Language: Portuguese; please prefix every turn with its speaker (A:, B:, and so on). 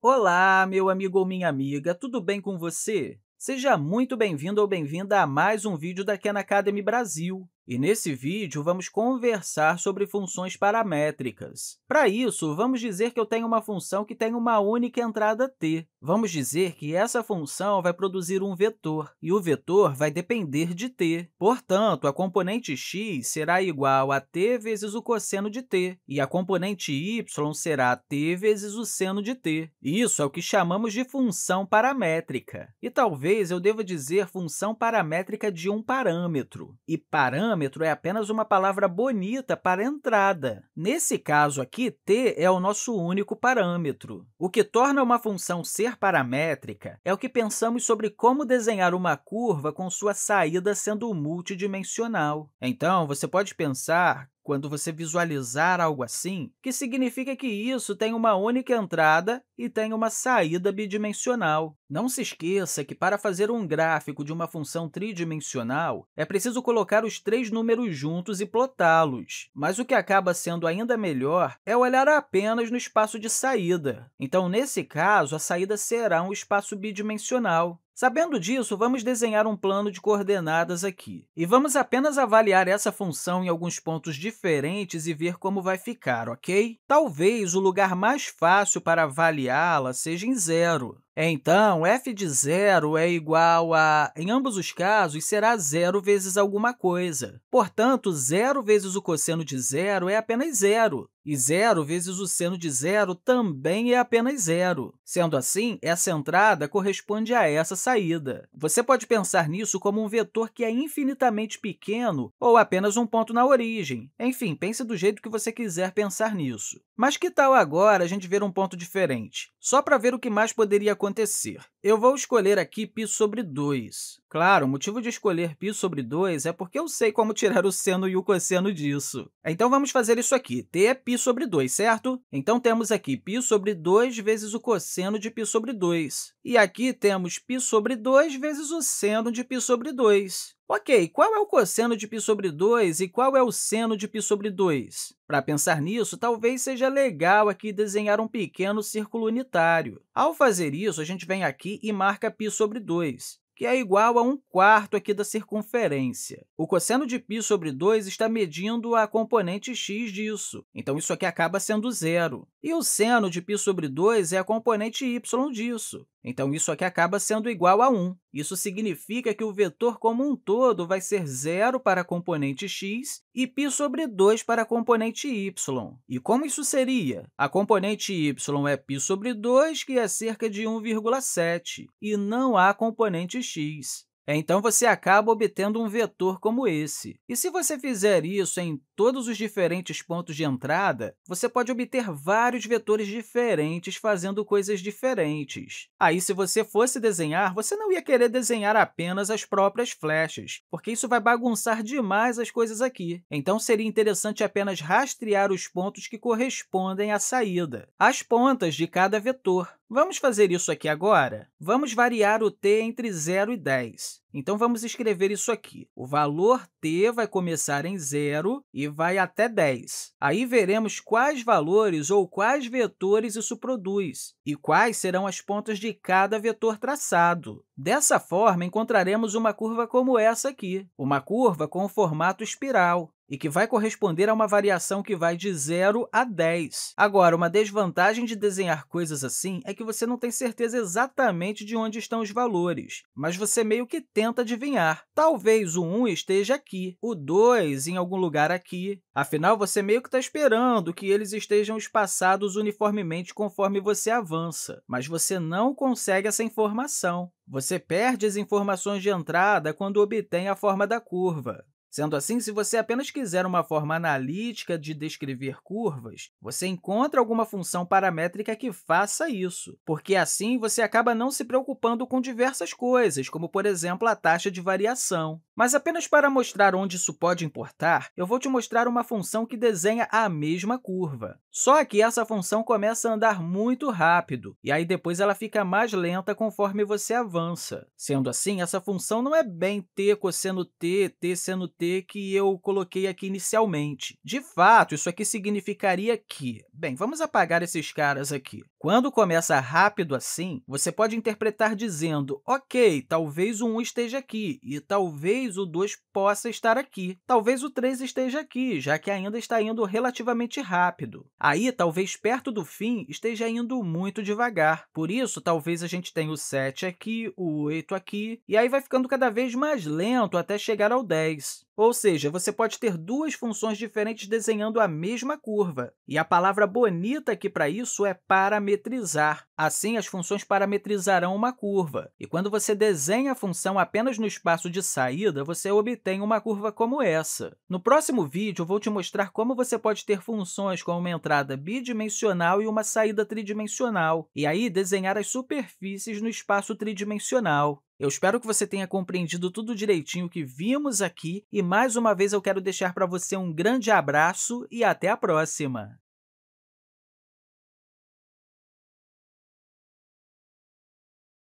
A: Olá, meu amigo ou minha amiga, tudo bem com você? Seja muito bem-vindo ou bem-vinda a mais um vídeo da Khan Academy Brasil. E nesse vídeo, vamos conversar sobre funções paramétricas. Para isso, vamos dizer que eu tenho uma função que tem uma única entrada t. Vamos dizer que essa função vai produzir um vetor, e o vetor vai depender de t. Portanto, a componente x será igual a t vezes o cosseno de t, e a componente y será t vezes o seno de t. Isso é o que chamamos de função paramétrica. E talvez eu deva dizer função paramétrica de um parâmetro. E parâmetro é apenas uma palavra bonita para entrada. Nesse caso aqui, t é o nosso único parâmetro. O que torna uma função ser paramétrica é o que pensamos sobre como desenhar uma curva com sua saída sendo multidimensional. Então, você pode pensar quando você visualizar algo assim, que significa que isso tem uma única entrada e tem uma saída bidimensional. Não se esqueça que, para fazer um gráfico de uma função tridimensional, é preciso colocar os três números juntos e plotá-los. Mas o que acaba sendo ainda melhor é olhar apenas no espaço de saída. Então, nesse caso, a saída será um espaço bidimensional. Sabendo disso, vamos desenhar um plano de coordenadas aqui. E vamos apenas avaliar essa função em alguns pontos diferentes e ver como vai ficar, ok? Talvez o lugar mais fácil para avaliá-la seja em zero. Então, f de zero é igual a, em ambos os casos, será zero vezes alguma coisa. Portanto, zero vezes o cosseno de zero é apenas zero, e zero vezes o seno de zero também é apenas zero. Sendo assim, essa entrada corresponde a essa saída. Você pode pensar nisso como um vetor que é infinitamente pequeno ou apenas um ponto na origem. Enfim, pense do jeito que você quiser pensar nisso. Mas que tal agora a gente ver um ponto diferente? Só para ver o que mais poderia acontecer. Eu vou escolher aqui π sobre 2. Claro, o motivo de escolher π sobre 2 é porque eu sei como tirar o seno e o cosseno disso. Então, vamos fazer isso aqui. t é π sobre 2, certo? Então, temos aqui π sobre 2 vezes o cosseno de π sobre 2. E aqui temos π sobre 2 vezes o seno de π sobre 2. Ok, qual é o cosseno de π sobre 2 e qual é o seno de π sobre 2? Para pensar nisso, talvez seja legal aqui desenhar um pequeno círculo unitário. Ao fazer isso, a gente vem aqui e marca π sobre 2 que é igual a 1 quarto aqui da circunferência. O cosseno de π sobre 2 está medindo a componente x disso, então isso aqui acaba sendo zero. E o seno de π sobre 2 é a componente y disso, então isso aqui acaba sendo igual a 1. Isso significa que o vetor como um todo vai ser zero para a componente x e π sobre 2 para a componente y. E como isso seria? A componente y é π sobre 2, que é cerca de 1,7, e não há componente x. Então, você acaba obtendo um vetor como esse. E se você fizer isso em todos os diferentes pontos de entrada, você pode obter vários vetores diferentes fazendo coisas diferentes. Aí, se você fosse desenhar, você não ia querer desenhar apenas as próprias flechas, porque isso vai bagunçar demais as coisas aqui. Então, seria interessante apenas rastrear os pontos que correspondem à saída, as pontas de cada vetor. Vamos fazer isso aqui agora? Vamos variar o t entre 0 e 10. Então, vamos escrever isso aqui. O valor t vai começar em 0 e vai até 10. Aí, veremos quais valores ou quais vetores isso produz e quais serão as pontas de cada vetor traçado. Dessa forma, encontraremos uma curva como essa aqui, uma curva com formato espiral e que vai corresponder a uma variação que vai de 0 a 10. Agora, uma desvantagem de desenhar coisas assim é que você não tem certeza exatamente de onde estão os valores, mas você meio que tenta adivinhar. Talvez o 1 esteja aqui, o 2 em algum lugar aqui. Afinal, você meio que está esperando que eles estejam espaçados uniformemente conforme você avança, mas você não consegue essa informação. Você perde as informações de entrada quando obtém a forma da curva. Sendo assim, se você apenas quiser uma forma analítica de descrever curvas, você encontra alguma função paramétrica que faça isso, porque assim você acaba não se preocupando com diversas coisas, como, por exemplo, a taxa de variação. Mas apenas para mostrar onde isso pode importar, eu vou te mostrar uma função que desenha a mesma curva. Só que essa função começa a andar muito rápido, e aí depois ela fica mais lenta conforme você avança. Sendo assim, essa função não é bem t cosseno t, t seno t que eu coloquei aqui inicialmente. De fato, isso aqui significaria que... Bem, vamos apagar esses caras aqui. Quando começa rápido assim, você pode interpretar dizendo, ok, talvez o 1 esteja aqui e talvez o 2 possa estar aqui. Talvez o 3 esteja aqui, já que ainda está indo relativamente rápido. Aí, talvez perto do fim, esteja indo muito devagar. Por isso, talvez a gente tenha o 7 aqui, o 8 aqui, e aí vai ficando cada vez mais lento até chegar ao 10. Ou seja, você pode ter duas funções diferentes desenhando a mesma curva. E a palavra bonita aqui para isso é parametrizar. Assim, as funções parametrizarão uma curva. E quando você desenha a função apenas no espaço de saída, você obtém uma curva como essa. No próximo vídeo, vou te mostrar como você pode ter funções com uma entrada bidimensional e uma saída tridimensional, e aí desenhar as superfícies no espaço tridimensional. Eu espero que você tenha compreendido tudo direitinho que vimos aqui e, mais uma vez, eu quero deixar para você um grande abraço e até a próxima!